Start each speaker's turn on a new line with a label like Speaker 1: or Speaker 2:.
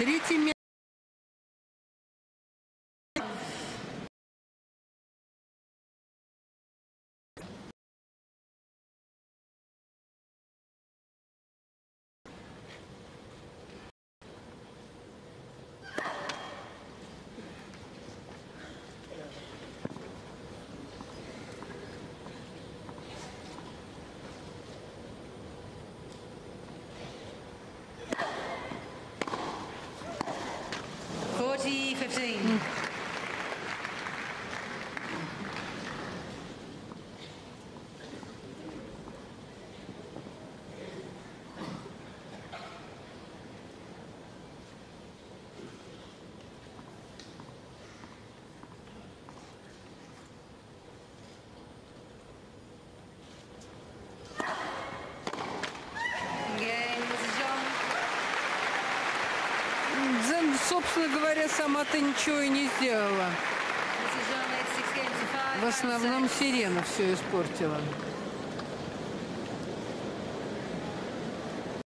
Speaker 1: Третий собственно говоря, сама-то ничего и не сделала. В основном сирена все испортила.